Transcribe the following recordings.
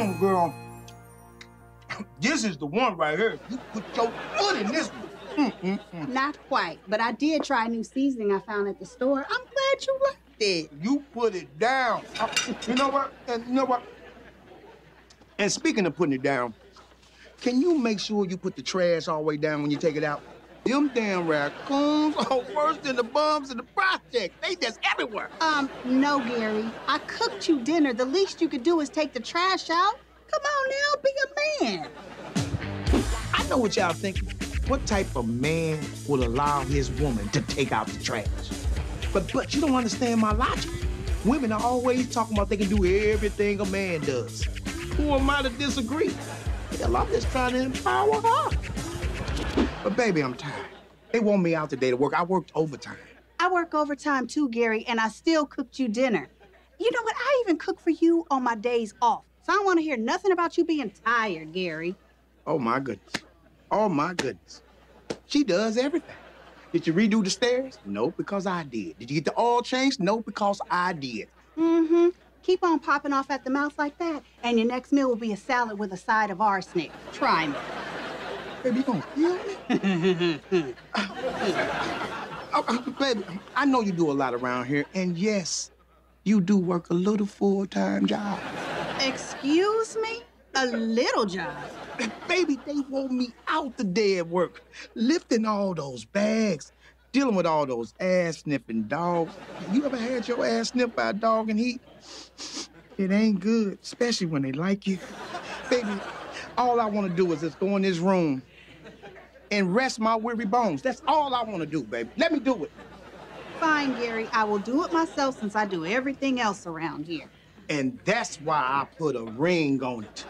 Damn, girl. This is the one right here. You put your foot in this one. Mm, mm, mm. Not quite, but I did try a new seasoning I found at the store. I'm glad you liked it. You put it down. Uh, you know what? And you know what? And speaking of putting it down, can you make sure you put the trash all the way down when you take it out? Them damn raccoons are worse than the bums in the project. They just everywhere. Um, no, Gary. I cooked you dinner. The least you could do is take the trash out. Come on now, be a man. I know what y'all think. What type of man would allow his woman to take out the trash? But but you don't understand my logic. Women are always talking about they can do everything a man does. Who am I to disagree? Hell, I'm just trying to empower her. But baby, I'm tired. They want me out today to work. I worked overtime. I work overtime too, Gary, and I still cooked you dinner. You know what? I even cook for you on my days off. So I don't want to hear nothing about you being tired, Gary. Oh my goodness. Oh my goodness. She does everything. Did you redo the stairs? No, because I did. Did you get the oil changed? No, because I did. Mm-hmm. Keep on popping off at the mouth like that, and your next meal will be a salad with a side of arsenic. Try me. Baby, you gonna kill me? Oh, oh, baby, I know you do a lot around here, and yes, you do work a little full-time job. Excuse me? A little job. Baby, they want me out the day at work, lifting all those bags, dealing with all those ass-sniffing dogs. You ever had your ass sniffed by a dog in heat? It ain't good, especially when they like you. Baby, all I want to do is just go in this room and rest my weary bones. That's all I want to do, baby. Let me do it. Fine, Gary. I will do it myself since I do everything else around here. And that's why I put a ring on it.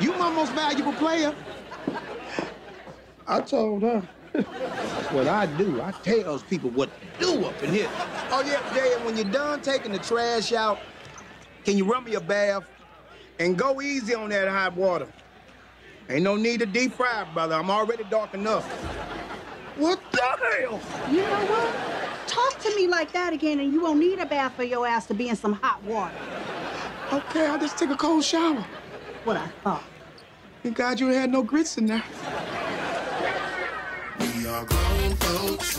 You my most valuable player. I told her. That's what I do. I tells people what to do up in here. Oh, yeah, Jay, and when you're done taking the trash out, can you run me a bath? And go easy on that hot water. Ain't no need to deep fry, brother. I'm already dark enough. What the hell? You know what? Talk to me like that again, and you won't need a bath for your ass to be in some hot water. Okay, I'll just take a cold shower. What I thought. Thank God you had no grits in there. We are grown folks,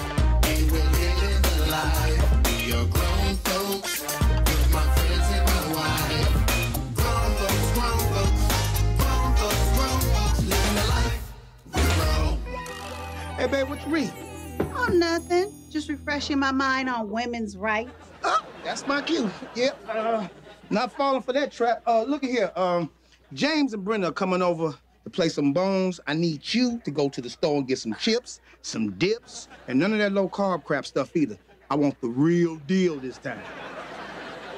read? Oh, nothing. Just refreshing my mind on women's rights. Oh, that's my cue. Yep. Uh, not falling for that trap. Uh, look at here. Um, James and Brenda are coming over to play some bones. I need you to go to the store and get some chips, some dips, and none of that low carb crap stuff either. I want the real deal this time.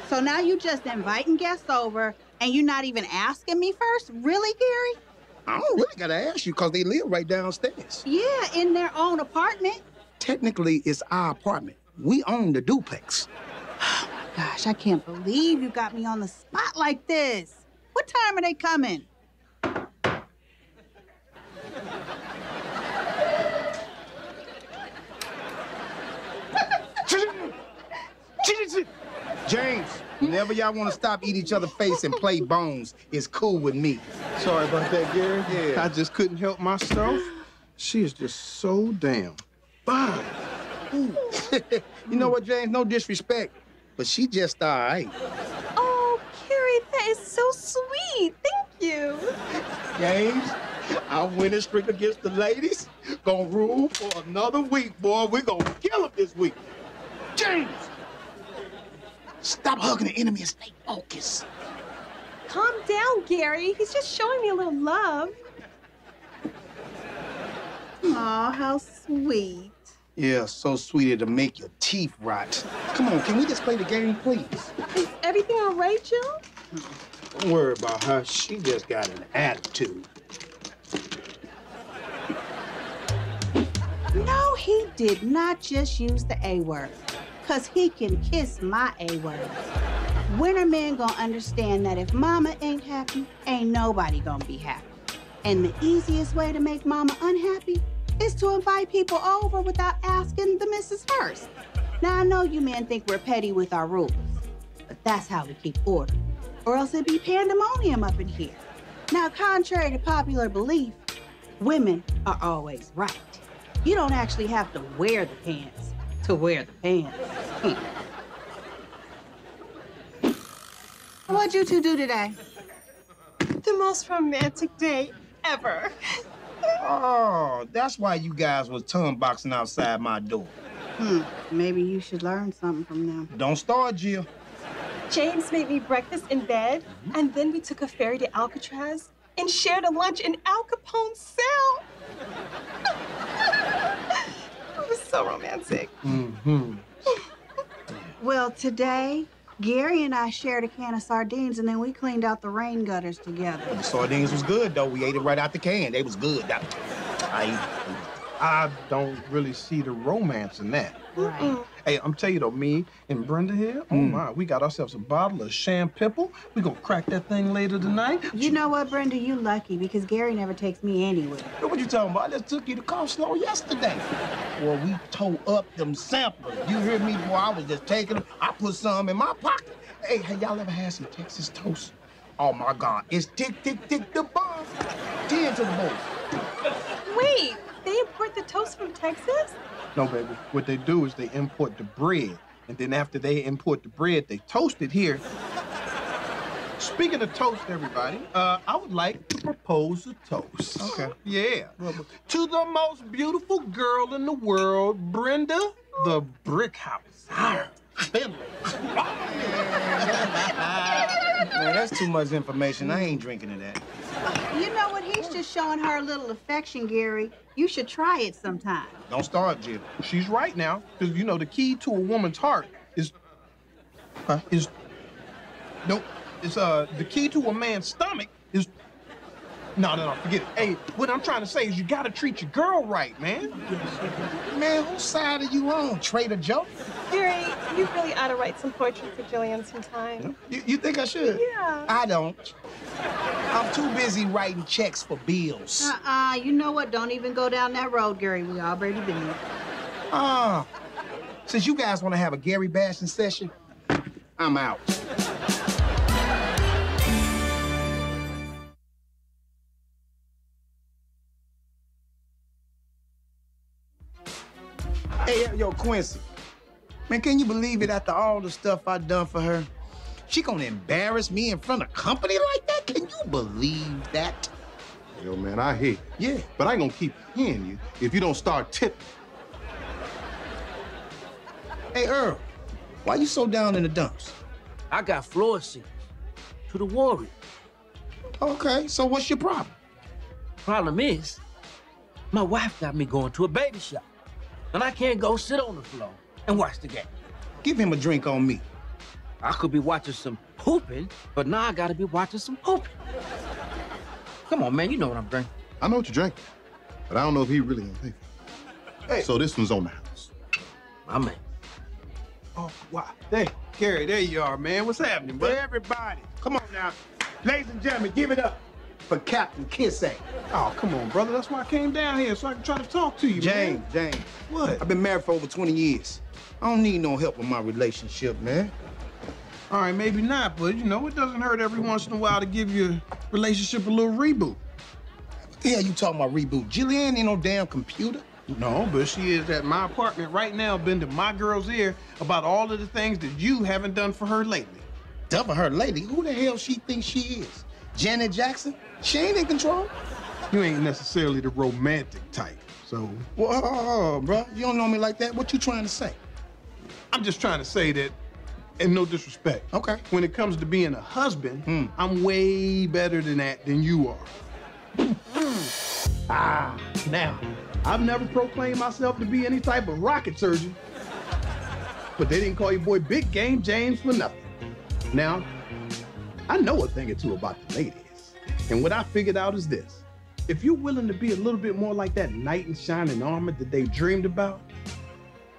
So now you just inviting guests over, and you're not even asking me first? Really, Gary? I don't really gotta ask you because they live right downstairs. Yeah, in their own apartment. Technically, it's our apartment. We own the duplex. Oh my gosh, I can't believe you got me on the spot like this. What time are they coming? James, whenever y'all want to stop eat each other's face and play bones, it's cool with me. Sorry about that, Gary. Yeah. I just couldn't help myself. She is just so damn fine. you know what, James? No disrespect, but she just all right. Oh, Gary, that is so sweet. Thank you. James, our winning streak against the ladies gonna rule for another week, boy. We're gonna kill them this week. James! Stop hugging the enemy and stay focused. Calm down, Gary. He's just showing me a little love. Aw, how sweet. Yeah, so sweet it'll make your teeth rot. Come on, can we just play the game, please? Is everything all right, Joe? Don't worry about her. She just got an attitude. No, he did not just use the A word, because he can kiss my A word. Winter man gonna understand that if mama ain't happy, ain't nobody gonna be happy. And the easiest way to make mama unhappy is to invite people over without asking the missus first. Now, I know you men think we're petty with our rules, but that's how we keep order. Or else it'd be pandemonium up in here. Now, contrary to popular belief, women are always right. You don't actually have to wear the pants to wear the pants. Hmm. What'd you two do today? The most romantic day ever. Oh, that's why you guys was tongue boxing outside my door. Hmm, maybe you should learn something from them. Don't start, Jill. James made me breakfast in bed, and then we took a ferry to Alcatraz and shared a lunch in Al Capone's cell. it was so romantic. Mm-hmm. Well, today, Gary and I shared a can of sardines and then we cleaned out the rain gutters together. The sardines was good though. We ate it right out the can. They was good. I, I I don't really see the romance in that. Right. Hey, I'm telling you though, me and Brenda here, oh mm. my, we got ourselves a bottle of champipple. We gonna crack that thing later tonight. You know what, Brenda? You lucky because Gary never takes me anywhere. Know what you talking about? I just took you to Coleslaw yesterday. Well, we tore up them samplers. You hear me, boy? I was just taking them. I put some in my pocket. Hey, have y'all ever had some Texas toast? Oh my God, it's tick, tick, tick the bomb. Ten to the boys. Wait, they import the toast from Texas? No, baby. What they do is they import the bread, and then after they import the bread, they toast it here. Speaking of toast, everybody, uh, I would like to propose a toast. Okay. Yeah. To the most beautiful girl in the world, Brenda the Brick House. Arr, Finley. Man, that's too much information. I ain't drinking to that. You know what? He's just showing her a little affection, Gary. You should try it sometime. Don't start, Jill. She's right now, because you know the key to a woman's heart is, uh, is, nope, it's uh the key to a man's stomach is. No, no, no, forget it. Hey, what I'm trying to say is you gotta treat your girl right, man. Man, whose side are you on? Trader Joe? Gary, you really ought to write some poetry for Jillian sometime. You, you think I should? Yeah. I don't. I'm too busy writing checks for bills. Uh-uh. You know what? Don't even go down that road, Gary. We already been there. Ah, since you guys want to have a Gary bashing session, I'm out. Hey, yo, Quincy. Man, can you believe it after all the stuff I done for her? She gonna embarrass me in front of company like that? Can you believe that? Yo, man, I hear you. Yeah. But I ain't gonna keep hearing you if you don't start tipping. Hey, Earl, why you so down in the dumps? I got floor seats to the Warriors. Okay, so what's your problem? Problem is, my wife got me going to a baby shop, and I can't go sit on the floor and watch the game. Give him a drink on me. I could be watching some pooping, but now I gotta be watching some pooping. Come on, man, you know what I'm drinking. I know what you're drinking, but I don't know if he really gonna pay for it. Hey. So this one's on the house. My man. Oh, wow. Hey, Gary, there you are, man. What's happening, bud? Everybody, come on now. Ladies and gentlemen, give it up for Captain Kissay. Oh, come on, brother. That's why I came down here, so I can try to talk to you, James, man. James. What? I've been married for over 20 years. I don't need no help with my relationship, man. All right, maybe not, but you know, it doesn't hurt every once in a while to give your relationship a little reboot. What the hell you talking about reboot? Jillian ain't no damn computer. No, but she is at my apartment right now, bending my girl's ear about all of the things that you haven't done for her lately. Done for her lately. Who the hell she thinks she is? Janet Jackson? She ain't in control. You ain't necessarily the romantic type, so Well, oh, oh, oh, bro, you don't know me like that. What you trying to say? I'm just trying to say that, and no disrespect. Okay. When it comes to being a husband, Hmm. I'm way better than that than you are. ah, now, I've never proclaimed myself to be any type of rocket surgeon, but they didn't call your boy Big Game James for nothing. Now, I know a thing or two about the ladies, and what I figured out is this. If you're willing to be a little bit more like that knight in shining armor that they dreamed about,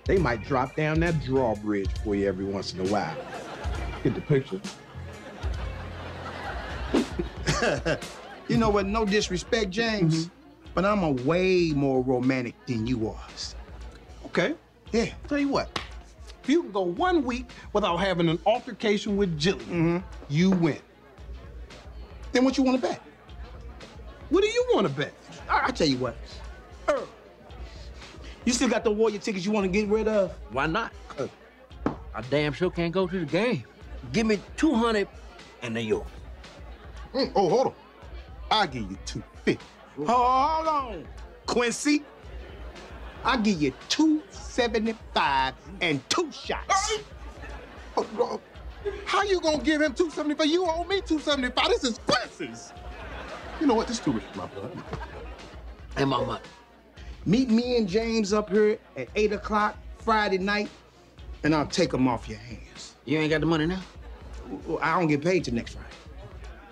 they might drop down that drawbridge for you every once in a while. Get the picture? You know what? No disrespect, James, mm-hmm. but I'm a way more romantic than you are. Okay. Yeah. Tell you what, if you can go one week without having an altercation with Jillian, mm-hmm. you win. Then what you want to bet? What do you want to bet? I, I tell you what, Earl, you still got the Warrior tickets you want to get rid of? Why not? Er. I damn sure can't go to the game. Give me 200 and they're yours. Mm, oh, hold on. I'll give you 250. Hold on, Quincy. I'll give you 275 and two shots. Oh, bro, how you gonna give him 275? You owe me 275. This is Quincy's. You know what? This is too rich for my blood. And my money. Meet me and James up here at 8 o'clock Friday night, and I'll take them off your hands. You ain't got the money now? I don't get paid till next Friday.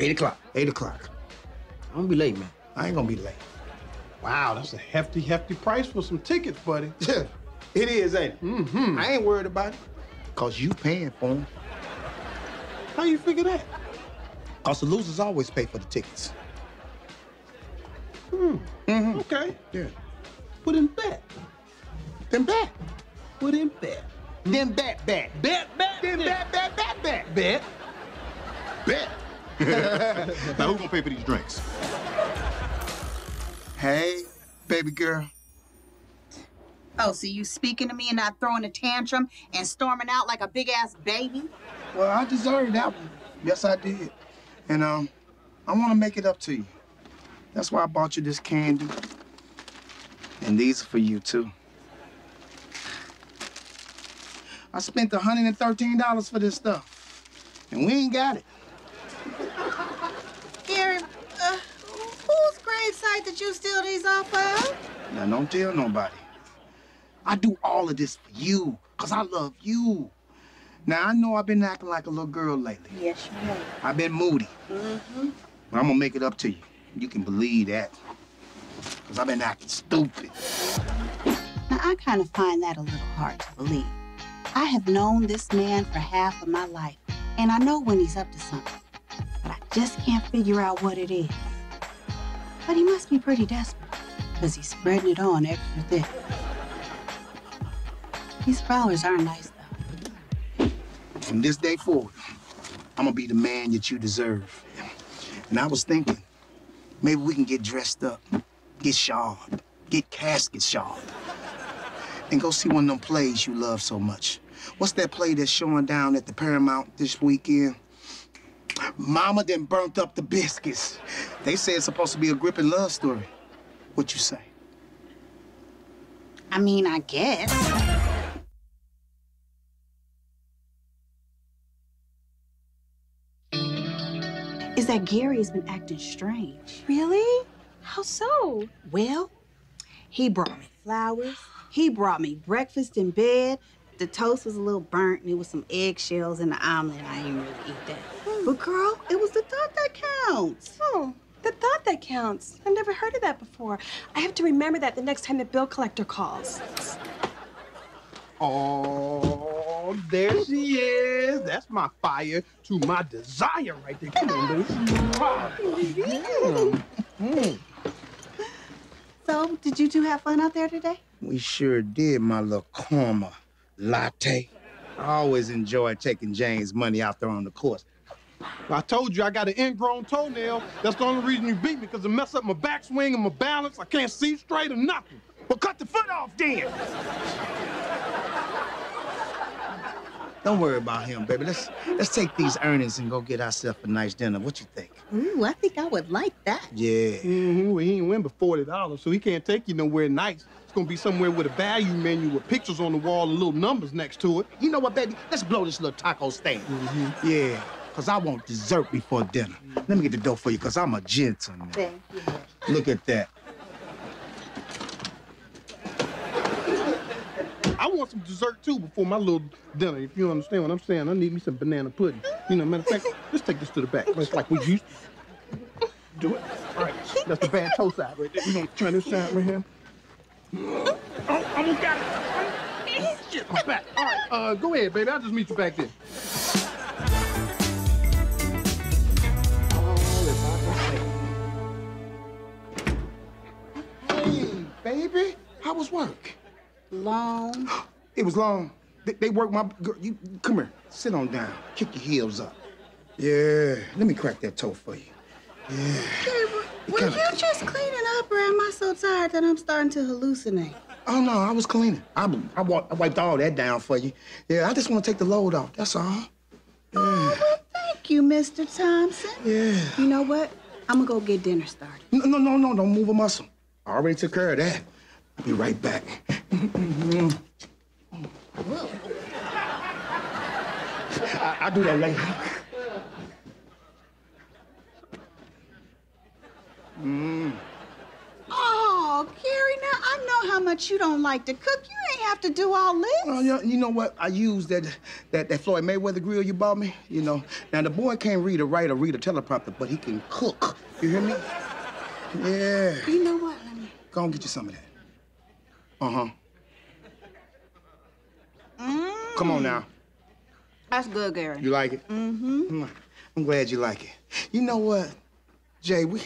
8 o'clock. 8 o'clock. I'm gonna be late, man. I ain't gonna be late. Wow, that's a hefty, hefty price for some tickets, buddy. it is, ain't it? Mm-hmm. I ain't worried about it. Cause you paying for them. How you figure that? Cause the losers always pay for the tickets. Mm. Okay. Yeah. Put in bet. Then bet. Put in bet. Then bet, bet. Bet, bet, Then bet, bet, bet, bet. Bet. Bet. now who gonna pay for these drinks? Hey, baby girl. Oh, so you speaking to me and not throwing a tantrum and storming out like a big ass baby? Well, I deserved that one. Yes, I did. And um, I want to make it up to you. That's why I bought you this candy. And these are for you too. I spent $113 for this stuff. And we ain't got it. Gary, uh, whose gravesite did you steal these off of? Now don't tell nobody. I do all of this for you, cause I love you. Now I know I've been acting like a little girl lately. Yes, you have. I've been moody. Mm-hmm. But I'm gonna make it up to you. You can believe that. Cause I've been acting stupid. Now, I kind of find that a little hard to believe. I have known this man for half of my life, and I know when he's up to something. But I just can't figure out what it is. But he must be pretty desperate, because he's spreading it on extra thick. These flowers are nice, though. From this day forward, I'm gonna be the man that you deserve. And I was thinking, maybe we can get dressed up, get shawled, get casket shawled, and go see one of them plays you love so much. What's that play that's showing down at the Paramount this weekend? Mama then burnt up the biscuits. They say it's supposed to be a gripping love story. What you say? I mean, I guess. Is that Gary's been acting strange. Really? How so? Well, he brought me flowers. He brought me breakfast in bed. The toast was a little burnt and it was some eggshells in the omelet. I didn't really eat that. Hmm. But girl, it was the thought that counts. Oh, the thought that counts. I've never heard of that before. I have to remember that the next time the bill collector calls. Oh, there she is. That's my fire to my desire right there. Come on, baby. So, did you two have fun out there today? We sure did, my little karma latte. I always enjoy taking James' money out there on the course. I told you I got an ingrown toenail. That's the only reason you beat me, because it messed up my backswing and my balance. I can't see straight or nothing. Well, cut the foot off then. Don't worry about him, baby. Let's let's take these earnings and go get ourselves a nice dinner. What you think? Ooh, I think I would like that. Yeah. Mm-hmm. Well, he ain't win but forty dollars, so he can't take you nowhere nice. It's gonna be somewhere with a value menu with pictures on the wall and little numbers next to it. You know what, baby? Let's blow this little taco stand. Mm -hmm. Yeah, because I want dessert before dinner. Let me get the dough for you, because I'm a gentleman. Thank you. Look at that. I want some dessert too before my little dinner. If you understand what I'm saying, I need me some banana pudding. You know, matter of fact, let's take this to the back. It's like we used to do it. All right, that's the bad toe side right there. We gonna try this side right here. Oh, I almost got it. Shit, my back. All right, uh, go ahead, baby. I'll just meet you back there. Baby, how was work? Long. It was long. They, they worked my girl. You come here. Sit on down. Kick your heels up. Yeah. Let me crack that toe for you. Yeah. Will kinda- you just cleaning up or am I so tired that I'm starting to hallucinate? Oh no, I was cleaning. I, I, I wiped all that down for you. Yeah, I just want to take the load off. That's all. Oh, well, thank you, Mr. Thompson. Yeah. You know what? I'm gonna go get dinner started. No, no, no, no, don't move a muscle. I already took care of that. I'll be right back. I, I'll do that later. Mm. Oh, Gary, now I know how much you don't like to cook. You ain't have to do all this. Well, you, know, you know what? I used that, that that Floyd Mayweather grill you bought me. You know, now the boy can't read or write or read a teleprompter, but he can cook. You hear me? Yeah. You know what? Go and get you some of that. Uh huh. Come on now. That's good, Gary. You like it? Mm-hmm. I'm glad you like it. You know what, Jay? We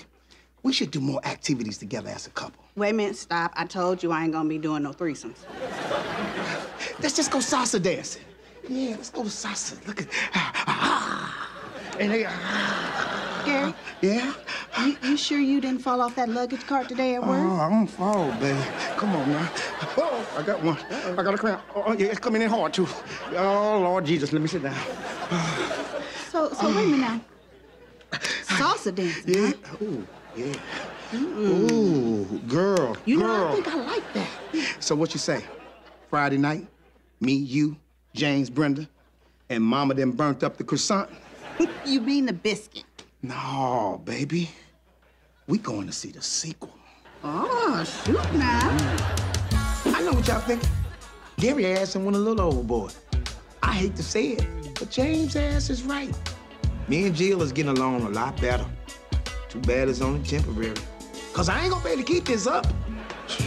we should do more activities together as a couple. Wait a minute, stop. I told you I ain't gonna be doing no threesomes. Let's just go salsa dancing. Yeah, let's go to salsa. Look at ah, ah, and they ah, Gary, yeah. You, you sure you didn't fall off that luggage cart today at work? Oh. I don't fall, baby. Come on now. Oh, I got one. I got a cramp. Oh, yeah, it's coming in hard too. Oh Lord Jesus, let me sit down. So, so wait a minute now. Salsa dancing. Yeah. huh? Ooh, yeah. Ooh, girl. You know. I think I like that. So what you say? Friday night, me, you, James, Brenda, and Mama then burnt up the croissant? You mean the biscuit? No, baby. We going to see the sequel. Oh, shoot now. I know what y'all thinking. Gary ass and went a little overboard. I hate to say it, but James ass is right. Me and Jill is getting along a lot better. Too bad it's only temporary. Cause I ain't gonna be able to keep this up.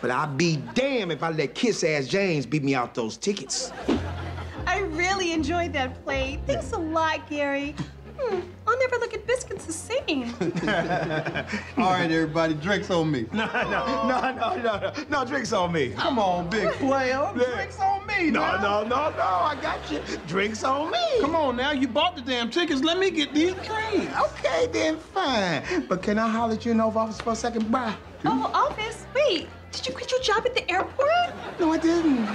But I'll be damned if I let kiss ass James beat me out those tickets. I really enjoyed that play. Thanks a lot, Gary. Hmm, I'll never look at biscuits the same. All right, everybody, drinks on me. No, no, no, no, no, no. No drinks on me. Come on, big player. Drinks on me. No, now. no, no, no. I got you. Drinks on me. Come on now, you bought the damn tickets. Let me get these drinks. Okay, then fine. But can I holler at you in the Office for a second? Bye. oh, office, wait. Did you quit your job at the airport? No, I didn't.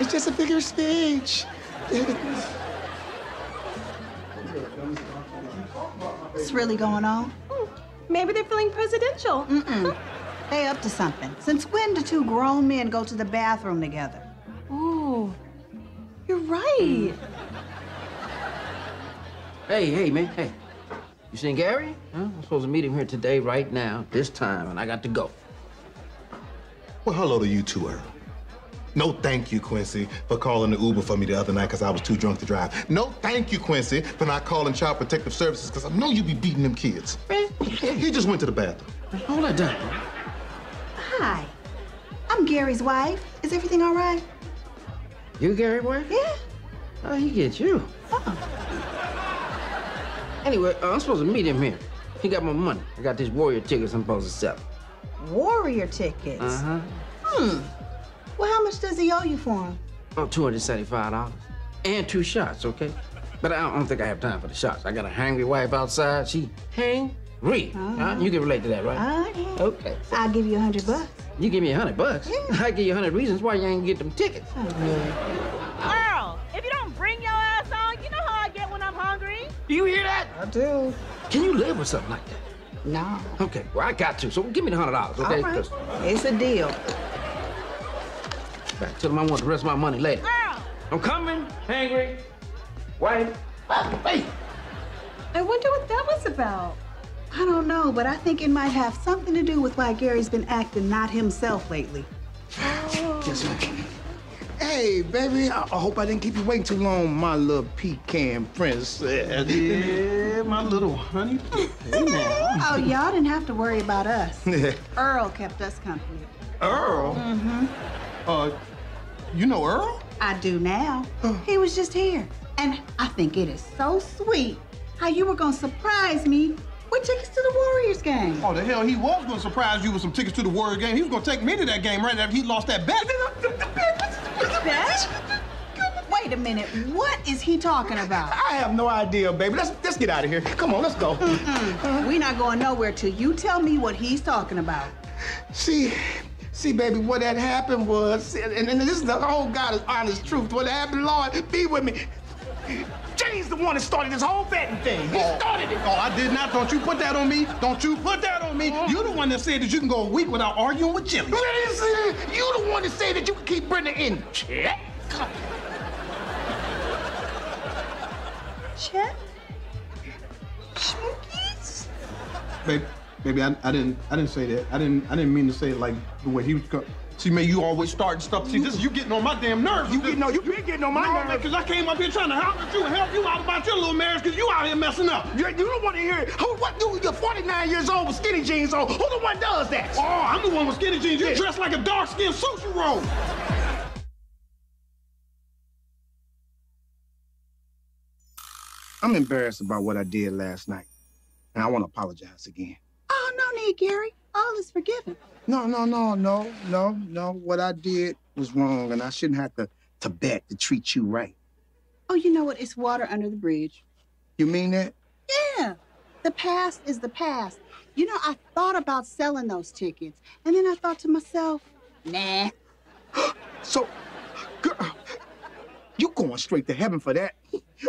It's just a figure of speech. What's really going on? Hmm, Maybe they're feeling presidential. They up to something. Since when do two grown men go to the bathroom together? Ooh, you're right. Hey, hey, man, hey. You seen Gary? Huh? I'm supposed to meet him here today, right now, this time, and I got to go. Well, hello to you too, Earl. No thank you, Quincy, for calling the Uber for me the other night because I was too drunk to drive. No thank you, Quincy, for not calling Child Protective Services because I know you'd be beating them kids. He just went to the bathroom. hold that down. Hi. I'm Gary's wife. Is everything all right? You Gary boy? Yeah. Oh, he gets you. Oh. Anyway, uh, I'm supposed to meet him here. He got my money. I got these warrior tickets I'm supposed to sell. Warrior tickets. Uh-huh. Hmm. Well, how much does he owe you for him? Oh, $275. And two shots, okay? But I don't, think I have time for the shots. I got a hangry wife outside. She hangry. Huh? You can relate to that, right? Oh, yeah. Okay. I'll give you a hundred bucks. You give me a hundred bucks. Yeah. I give you a hundred reasons why you ain't get them tickets. Oh, Earl, if you don't bring your ass on, you know how I get when I'm hungry. Do you hear that? I do. Can you live with something like that? No. Okay, well, I got to. So give me the hundred dollars, okay? All right. 'Cause It's a deal. Back tell them I want the rest of my money later. Earl, I'm coming, hangry, wife. Hey, I wonder what that was about. I don't know, but I think it might have something to do with why Gary's been acting not himself lately. Yes, ma'am. Hey, baby, I, I hope I didn't keep you waiting too long, my little pecan princess. Yeah, my little honey. Hey. Oh, y'all didn't have to worry about us. Earl kept us company. Earl? Mm-hmm. Uh, you know Earl? I do now. He was just here. And I think it is so sweet how you were gonna surprise me with tickets to the Warriors game. Oh, the hell, he was gonna surprise you with some tickets to the Warrior game. He was gonna take me to that game right after he lost that bet. Bet? Wait Wait a minute. What is he talking about? I have no idea, baby. Let's let's get out of here. Come on, let's go. We're not going nowhere till you tell me what he's talking about. See, see, baby, what had happened was, and, and this is the whole God's honest truth. What happened, Lord, be with me. James the one that started this whole betting thing. He oh. started it. Oh, I did not. Don't you put that on me. Don't you put that on me. Oh. You're the one that said that you can go a week without arguing with Jimmy. Listen, you the one that said that you can keep Brenda in check. Chet? Schmookies? Baby, baby, I, I didn't I didn't say that. I didn't I didn't mean to say it like the way he was co- See, man, you always starting stuff. See, this is you getting on my damn nerves. You getting on, you been getting on my no, nerves. because I came up here trying to help you and help you out about your little marriage because you out here messing up. You, you don't want to hear it. Who, what, you, you're 49 years old with skinny jeans on. Who the one does that? Oh, I'm the one with skinny jeans. You Yeah. dressed like a dark-skinned sushi roll. I'm embarrassed about what I did last night. And I want to apologize again. Oh, no need, Gary. All is forgiven. No, no, no, no, no, no. What I did was wrong, and I shouldn't have to, to bet to treat you right. Oh, you know what? It's water under the bridge. You mean that? Yeah. The past is the past. You know, I thought about selling those tickets, and then I thought to myself, nah. So, girl, you going straight to heaven for that.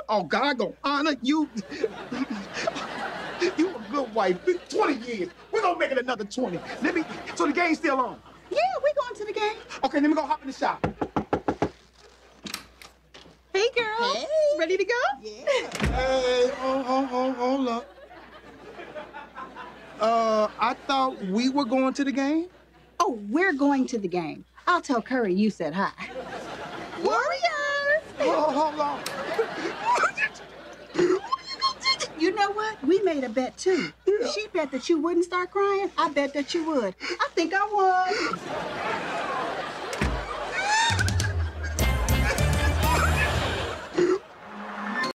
Oh, God gonna honor you. you good wife. 20 years. We're gonna make it another 20. Let me, so the game's still on. Yeah, we going to the game. Okay, let me go hop in the shop. Hey, girls. Hey. Ready to go? Yeah. Hey, oh, oh, oh, hold up. Uh, I thought we were going to the game. Oh, we're going to the game. I'll tell Curry you said hi. Warriors! Oh, hold on. You know what? We made a bet too. She bet that you wouldn't start crying. I bet that you would. I think I won.